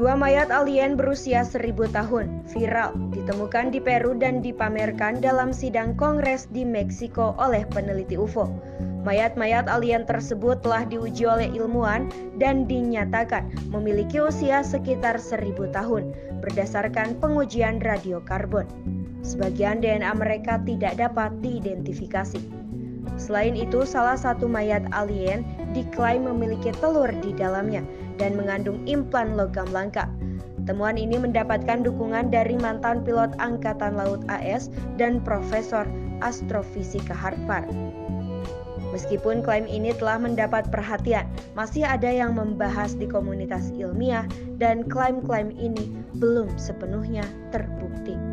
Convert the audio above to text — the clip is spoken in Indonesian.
mayat alien berusia seribu tahun viral ditemukan di Peru dan dipamerkan dalam sidang kongres di Meksiko oleh peneliti UFO. Mayat-mayat alien tersebut telah diuji oleh ilmuwan dan dinyatakan memiliki usia sekitar seribu tahun berdasarkan pengujian radiokarbon. Sebagian DNA mereka tidak dapat diidentifikasi. Selain itu, salah satu mayat alien diklaim memiliki telur di dalamnya dan mengandung implan logam langka. Temuan ini mendapatkan dukungan dari mantan pilot Angkatan Laut AS dan Profesor Astrofisika Harvard. Meskipun klaim ini telah mendapat perhatian, masih ada yang membahas di komunitas ilmiah dan klaim-klaim ini belum sepenuhnya terbukti.